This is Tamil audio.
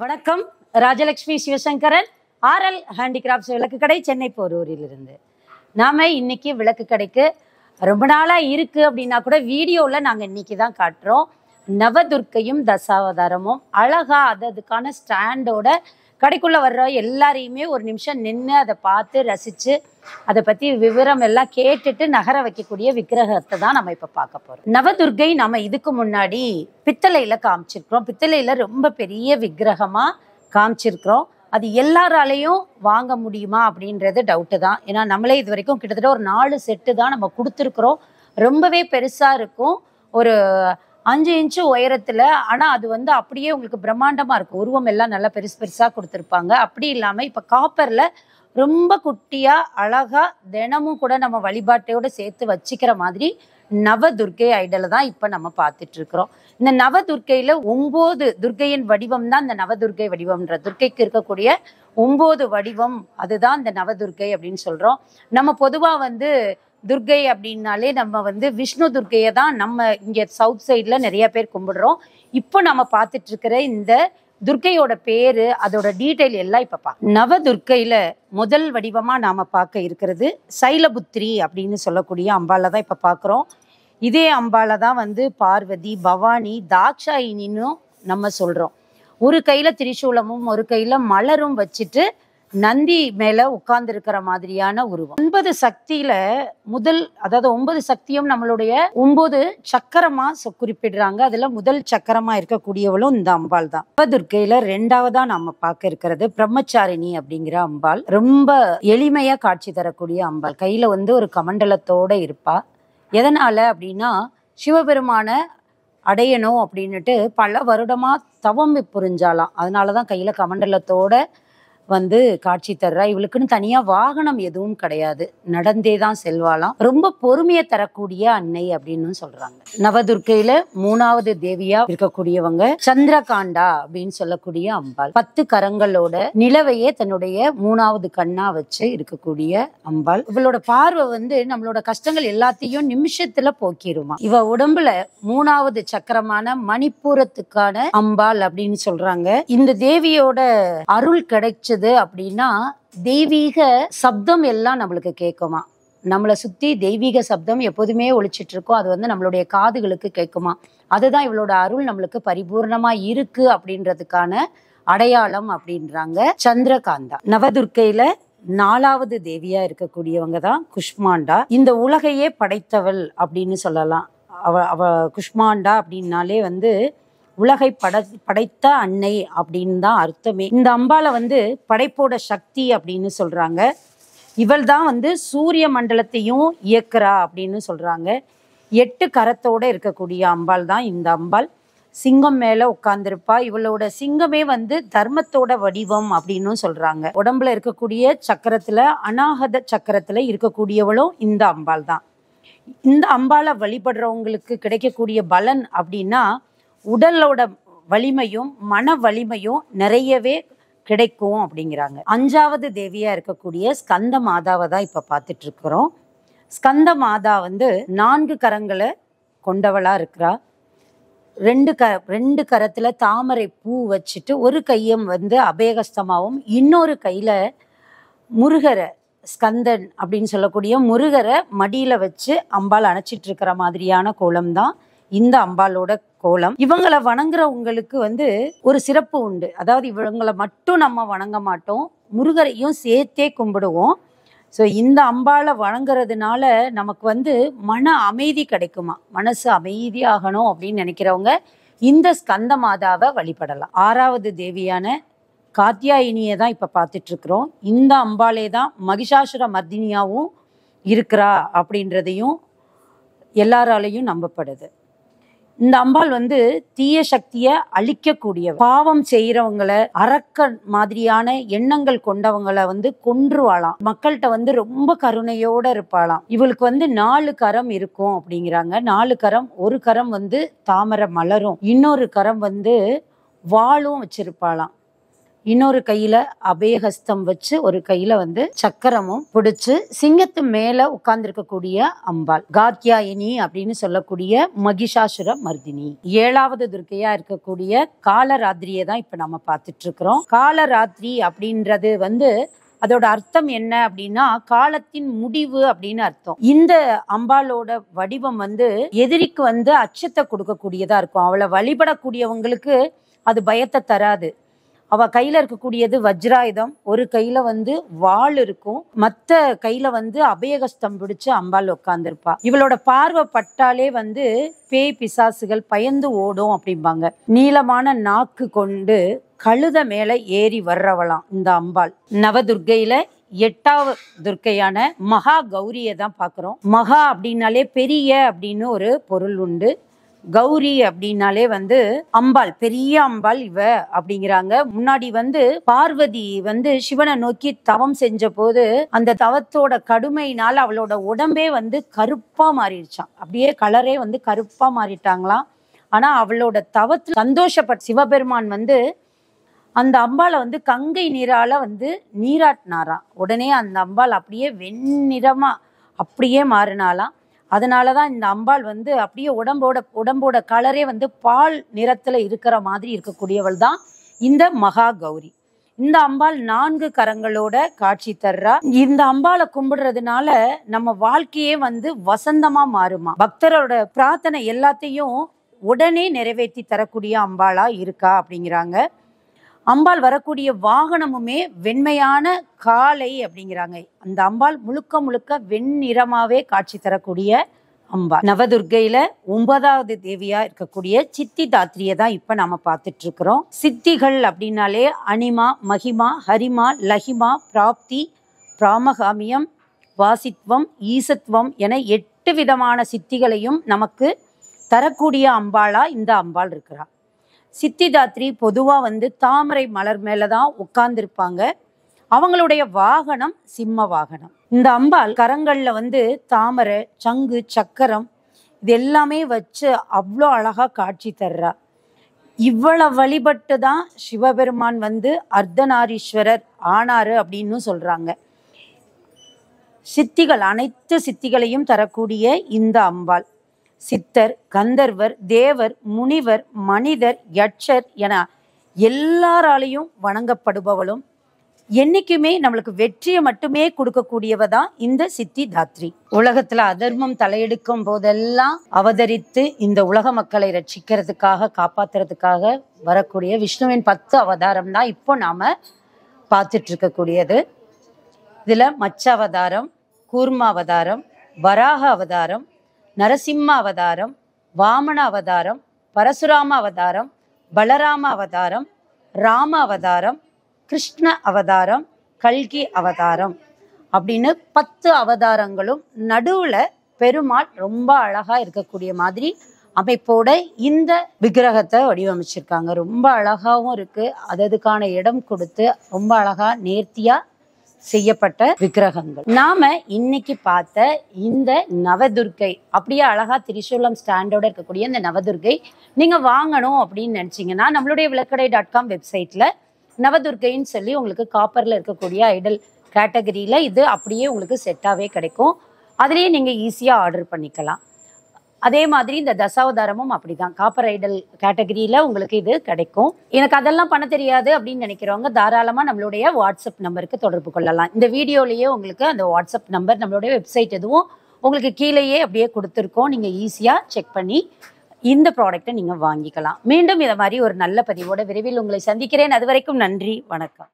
வணக்கம். ராஜலட்சுமி சிவசங்கரன் ஆர்எல் ஹேண்டிகிராஃப்ட்ஸ் விளக்கு கடை சென்னை போரூரிலிருந்து. நாம இன்னைக்கு விளக்கு கடைக்கு ரொம்ப நாளாக இருக்குது அப்படின்னா கூட வீடியோவில் நாங்கள் இன்னைக்கு தான் காட்டுறோம். நவதுர்க்கையும் தசாவதாரமும் அழகா அது அதுக்கான ஸ்டாண்டோட கடைக்குள்ள வர்ற எல்லாரையுமே ஒரு நிமிஷம் நின்று அதை பார்த்து ரசிச்சு அதை பத்தி விவரம் எல்லாம் கேட்டுட்டு நகர வைக்கக்கூடிய விக்கிரகத்தை தான் நம்ம இப்ப பார்க்க போறோம். நவதுர்க்கை நம்ம இதுக்கு முன்னாடி பித்தளையில காமிச்சிருக்கிறோம். பித்தளையில ரொம்ப பெரிய விக்கிரகமா காமிச்சிருக்கிறோம். அது எல்லாராலையும் வாங்க முடியுமா அப்படின்றது டவுட்டு தான். ஏன்னா நம்மளே இது வரைக்கும் கிட்டத்தட்ட ஒரு நாலு செட்டு தான் நம்ம கொடுத்துருக்குறோம். ரொம்பவே பெருசா இருக்கும். ஒரு அஞ்சு இன்ச்சு உயரத்துல ஆனா அது வந்து அப்படியே உங்களுக்கு பிரம்மாண்டமா இருக்கும். உருவம் எல்லாம் நல்லா பெருசு பெருசா கொடுத்துருப்பாங்க. அப்படி இல்லாம இப்ப காப்பர்ல ரொம்ப குட்டியா அழகா தினமும் கூட நம்ம வழிபாட்டையோட சேர்த்து வச்சுக்கிற மாதிரி நவதுர்க்கை ஐடலை தான் இப்ப நம்ம பார்த்துட்டு இருக்கிறோம். இந்த நவதுர்க்கையில் ஒன்பது துர்க்கையின் வடிவம் தான் இந்த நவதுர்க்கை வடிவம்ன்ற. துர்க்கைக்கு இருக்கக்கூடிய ஒன்பது வடிவம் அதுதான் இந்த நவதுர்க்கை அப்படின்னு சொல்றோம். நம்ம பொதுவா வந்து துர்க்கை அப்படின்னாலே நம்ம வந்து விஷ்ணு துர்க்கையை தான் நம்ம இங்கே சவுத் சைடில் நிறைய பேர் கும்பிடுறோம். இப்போ நம்ம பார்த்துட்டு இருக்கிற இந்த துர்க்கையோட பேரு அதோட டீட்டெயில் எல்லாம் இப்போ பா நவதுர்க்கையில முதல் வடிவமாக நாம் பார்க்க இருக்கிறது சைலபுத்திரி அப்படின்னு சொல்லக்கூடிய அம்பால தான் இப்போ பார்க்குறோம். இதே அம்பால தான் வந்து பார்வதி பவானி தாக்ஷாயினின்னு நம்ம சொல்கிறோம் ஒரு கையில் திரிசூலமும் ஒரு கையில் மலரும் வச்சுட்டு நந்தி மேல உட்கார்ந்து இருக்கிற மாதிரியான உருவம். ஒன்பது சக்தியில முதல் அதாவது ஒன்பது சக்தியும் நம்மளுடைய ஒன்பது சக்கரமா குறிப்பிடுறாங்க. அதுல முதல் சக்கரமா இருக்கக்கூடியவளும் இந்த அம்பாள் தான். நவதுர்க்கையில ரெண்டாவதா நாம பார்க்க இருக்கிறது பிரம்மச்சாரிணி அப்படிங்கிற அம்பாள். ரொம்ப எளிமையா காட்சி தரக்கூடிய அம்பாள். கையில வந்து ஒரு கமண்டலத்தோட இருப்பா. எதனால அப்படின்னா சிவபெருமான அடையணும் அப்படின்னுட்டு பல வருடமா தவம் புரிஞ்சாலாம் அதனாலதான் கையில கமண்டலத்தோட வந்து காட்சி தர்றா. இவளுக்குன்னு தனியா வாகனம் எதுவும் கிடையாது. நடந்தே தான் செல்வாளாம். ரொம்ப பொறுமையை தரக்கூடிய அன்னை அப்படின்னு சொல்றாங்க. நவதுர்க்கையில மூணாவது தேவியா இருக்கக்கூடியவங்க சந்திரகாண்டா அப்படின்னு சொல்லக்கூடிய அம்பாள். பத்து கரங்களோட நிலவையே தன்னுடைய மூணாவது கண்ணா வச்சு இருக்கக்கூடிய அம்பாள். இவளோட பார்வை வந்து நம்மளோட கஷ்டங்கள் எல்லாத்தையும் நிமிஷத்துல போக்கிடுமா இவ உடம்புல மூணாவது சக்கரமான மணிப்பூரத்துக்கான அம்பாள் அப்படின்னு சொல்றாங்க. இந்த தேவியோட அருள் கிடைச்சது அப்படின்னா தெய்வீக சப்தம் எல்லாம் நம்மளுக்கு கேட்குமா? நம்மளை சுத்தி தெய்வீக சப்தம் எப்போதுமே ஒழிச்சிட்டு இருக்கோம் அது வந்து நம்மளுடைய காதுகளுக்கு கேட்குமா? அதுதான் இவளோட அருள் நம்மளுக்கு பரிபூர்ணமா இருக்கு அப்படின்றதுக்கான அடையாளம் அப்படின்றாங்க சந்திரகாந்தா. நவதுர்க்கையில நாலாவது தேவியா இருக்கக்கூடியவங்க தான் குஷ்மாண்டா. இந்த உலகையே படைத்தவள் அப்படின்னு சொல்லலாம். அவ அவ குஷ்மாண்டா அப்படின்னாலே வந்து உலகை பட படைத்த அன்னை அப்படின்னு தான் அர்த்தமே. இந்த அம்பாவை வந்து படைப்போட சக்தி அப்படின்னு சொல்றாங்க. இவள் தான் வந்து சூரிய மண்டலத்தையும் இயக்குறா அப்படின்னு சொல்றாங்க. எட்டு கரத்தோட இருக்கக்கூடிய அம்பாள் தான் இந்த அம்பாள். சிங்கம் மேல உட்கார்ந்துருப்பா. இவளோட சிங்கமே வந்து தர்மத்தோட வடிவம் அப்படின்னு சொல்றாங்க. உடம்புல இருக்கக்கூடிய சக்கரத்துல அநாகத சக்கரத்துல இருக்கக்கூடியவளும் இந்த அம்பாள் தான் இந்த அம்பாளை வழிபடுறவங்களுக்கு கிடைக்கக்கூடிய பலன் அப்படின்னா உடலோட வலிமையும் மன வலிமையும் நிறையவே கிடைக்கும் அப்படிங்கிறாங்க. அஞ்சாவது தேவியா இருக்கக்கூடிய ஸ்கந்த மாதாவை தான் இப்ப பார்த்துட்டு இருக்கிறோம் ஸ்கந்த மாதா வந்து நான்கு கரங்களை கொண்டவளா இருக்கிறா. ரெண்டு க ரெண்டு கரத்துல தாமரை பூ வச்சுட்டு ஒரு கையம் வந்து அபயகஸ்தமாகவும் இன்னொரு கையில முருகரை ஸ்கந்தன் அப்படின்னு சொல்லக்கூடிய முருகரை மடியில வச்சு அம்பாள் அணைச்சிட்டு இருக்கிற மாதிரியான கோலம் தான் இந்த அம்பாளோட கோலம். இவங்களை வணங்குறவங்களுக்கு வந்து ஒரு சிறப்பு உண்டு. அதாவது இவங்களை மட்டும் நம்ம வணங்க மாட்டோம். முருகரையும் சேர்த்தே கும்பிடுவோம். ஸோ இந்த அம்பாளை வணங்குறதுனால நமக்கு வந்து மன அமைதி கிடைக்குமா? மனசு அமைதியாகணும் அப்படின்னு நினைக்கிறவங்க இந்த ஸ்கந்த மாதாவை வழிபடலாம். ஆறாவது தேவியான காத்தியாயினியை தான் இப்போ பார்த்துட்டு இருக்கிறோம் இந்த அம்பாளே தான் மகிஷாசுர மர்தினியாவும் இருக்கிறா அப்படின்றதையும் எல்லாராலையும் நம்பப்படுது. இந்த அம்பாள் வந்து தீய சக்தியை அழிக்கக்கூடிய பாவம் செய்யறவங்களை அரக்க மாதிரியான எண்ணங்கள் கொண்டவங்களை வந்து கொன்றுவாளாம். மக்கள்கிட்ட வந்து ரொம்ப கருணையோட இருப்பாளாம். இவளுக்கு வந்து நாலு கரம் இருக்கும் அப்படிங்கிறாங்க. நாலு கரம் ஒரு கரம் வந்து தாமரை மலரும். இன்னொரு கரம் வந்து வாளும் வச்சிருப்பாளாம். இன்னொரு கையில அபயஹஸ்தம் வச்சு ஒரு கையில வந்து சக்கரமும் பிடிச்சு சிங்கத்து மேல உட்கார்ந்திருக்கக்கூடிய அம்பாள். காத்யாயினி அப்படின்னு சொல்லக்கூடிய மகிஷாசுர மர்தினி. ஏழாவது துர்க்கையா இருக்கக்கூடிய காலராத்திரியை தான் இப்ப நம்ம பார்த்துட்டு இருக்கிறோம் காலராத்திரி அப்படின்றது வந்து அதோட அர்த்தம் என்ன அப்படின்னா காலத்தின் முடிவு அப்படின்னு அர்த்தம். இந்த அம்பாளோட வடிவம் வந்து எதிரிக்கு வந்து அச்சத்தை கொடுக்கக்கூடியதா இருக்கும். அவளை வழிபடக்கூடியவங்களுக்கு அது பயத்தை தராது. அவ கையில இருக்கக்கூடியது வஜ்ராயுதம். ஒரு கையில வந்து வாள் இருக்கும். மத்த கையில வந்து அபயகஸ்தம் பிடிச்சு அம்பாள் உட்காந்துருப்பா இவளோட பார்வை பட்டாலே வந்து பேய் பிசாசுகள் பயந்து ஓடும் அப்படிம்பாங்க. நீளமான நாக்கு கொண்டு கழுத மேல ஏறி வர்றவளாம் இந்த அம்பாள். நவதுர்க்கையில எட்டாவது துர்க்கையான மகா கௌரியை தான் பார்க்குறோம் மகா அப்படின்னாலே பெரிய அப்படின்னு ஒரு பொருள் உண்டு. கௌரி அப்படின்னாலே வந்து அம்பாள் பெரிய அம்பாள் இவ அப்படிங்கிறாங்க. முன்னாடி வந்து பார்வதி வந்து சிவனை நோக்கி தவம் செஞ்ச போது அந்த தவத்தோட கடுமையினால் அவளோட உடம்பே வந்து கருப்பா மாறிடுச்சான் அப்படியே கலரே வந்து கருப்பா மாறிட்டாங்களாம். ஆனா அவளோட தவத்து சந்தோஷப்பட்ட சிவபெருமான் வந்து அந்த அம்பாளை வந்து கங்கை நீரால வந்து நீராட்டினாராம். உடனே அந்த அம்பாள் அப்படியே வெண்ணிறமா அப்படியே மாறினாலாம் அதனால தான் இந்த அம்பாள் வந்து அப்படியே உடம்போட உடம்போட கலரே வந்து பால் நிறத்தில் இருக்கிற மாதிரி இருக்கக்கூடியவள் தான் இந்த மகா கௌரி. இந்த அம்பாள் நான்கு கரங்களோட காட்சி தர்றா. இந்த அம்பாளை கும்பிடுறதுனால நம்ம வாழ்க்கையே வந்து வசந்தமா மாறுமா. பக்தரோட பிரார்த்தனை எல்லாத்தையும் உடனே நிறைவேற்றி தரக்கூடிய அம்பாளா இருக்கா அப்படிங்கிறாங்க. அம்பாள் வரக்கூடிய வாகனமுமே வெண்மையான காளை அப்படிங்கிறாங்க. அந்த அம்பாள் முழுக்க முழுக்க வெண்ணிறமாவே காட்சி தரக்கூடிய அம்பாள். நவதுர்கையில ஒன்பதாவது தேவியா இருக்கக்கூடிய சித்தி தாத்திரியை தான் இப்ப நாம பார்த்துட்டு இருக்கிறோம். சித்திகள் அப்படின்னாலே அனிமா மகிமா ஹரிமா லஹிமா பிராப்தி பிராமகாமியம் வாசித்வம் ஈசத்வம் என எட்டு விதமான சித்திகளையும் நமக்கு தரக்கூடிய அம்பாளா இந்த அம்பாள் இருக்கிறார் சித்திதாத்ரி பொதுவாக வந்து தாமரை மலர் மேலே தான் உட்கார்ந்துருப்பாங்க. அவங்களுடைய வாகனம் சிம்ம வாகனம். இந்த அம்பாள் கரங்களில் வந்து தாமரை சங்கு சக்கரம் இது எல்லாமே வச்சு அவ்வளோ அழகாக காட்சி தர்றா. இவ்வளவு வழிபட்டு தான் சிவபெருமான் வந்து அர்த்தநாரீஸ்வரர் ஆனாரு அப்படின்னு சொல்கிறாங்க சித்திகள் அனைத்து சித்திகளையும் தரக்கூடிய இந்த அம்பாள். சித்தர் கந்தர்வர் தேவர் முனிவர் மனிதர் யட்சர் என எல்லாராலையும் வணங்கப்படுபவளும். என்னைக்குமே நம்மளுக்கு வெற்றியை மட்டுமே கொடுக்கக்கூடியவ தான் இந்த சித்தி தாத்ரி உலகத்துல அதர்மம் தலையெடுக்கும் போதெல்லாம் அவதரித்து இந்த உலக மக்களை ரட்சிக்கிறதுக்காக காப்பாத்துறதுக்காக வரக்கூடிய விஷ்ணுவின் பத்து அவதாரம் தான் இப்போ நாம பார்த்துட்டு இருக்கக்கூடியது இதுல மச்ச அவதாரம் கூர்ம அவதாரம் வராக அவதாரம் நரசிம்ம அவதாரம் வாமன அவதாரம் பரசுராம அவதாரம் பலராம அவதாரம் ராம அவதாரம் கிருஷ்ண அவதாரம் கல்கி அவதாரம் அப்படின்னு பத்து அவதாரங்களும் நடுவில் பெருமாள் ரொம்ப அழகாக இருக்கக்கூடிய மாதிரி அமைப்போட இந்த விக்கிரகத்தை வடிவமைச்சிருக்காங்க. ரொம்ப அழகாகவும் இருக்குது அது அதுக்கான இடம் கொடுத்து ரொம்ப அழகாக நேர்த்தியாக செய்யப்பட்ட விக்கிரகங்கள். நாம இன்னைக்கு பார்த்த இந்த நவதுர்க்கை அப்படியே அழகா திரிசூலம் ஸ்டாண்டோட இருக்கக்கூடிய இந்த நவதுர்க்கை நீங்க வாங்கணும் அப்படின்னு நினைச்சீங்கன்னா நம்மளுடைய விளக்கடை டாட் காம் வெப்சைட்ல நவதுர்க்கைன்னு சொல்லி உங்களுக்கு காப்பர்ல இருக்கக்கூடிய ஐடல் கேட்டகரியில இது அப்படியே உங்களுக்கு செட்டாவே கிடைக்கும். அதுலேயே நீங்க ஈஸியா ஆர்டர் பண்ணிக்கலாம். அதே மாதிரி இந்த தசாவதாரமும் அப்படிதான். காப்பர் ஐடல் கேட்டகரியில உங்களுக்கு இது கிடைக்கும். எனக்கு அதெல்லாம் பண்ண தெரியாது அப்படின்னு நினைக்கிறவங்க தாராளமா நம்மளுடைய வாட்ஸ்அப் நம்பருக்கு தொடர்பு கொள்ளலாம். இந்த வீடியோலயே உங்களுக்கு அந்த வாட்ஸ்அப் நம்பர் நம்மளுடைய வெப்சைட் எதுவும் உங்களுக்கு கீழேயே அப்படியே கொடுத்துருக்கோம். நீங்க ஈஸியா செக் பண்ணி இந்த ப்ராடக்ட்டை நீங்க வாங்கிக்கலாம். மீண்டும் இதை மாதிரி ஒரு நல்ல பதிவோட விரைவில் உங்களை சந்திக்கிறேன். அது வரைக்கும் நன்றி. வணக்கம்.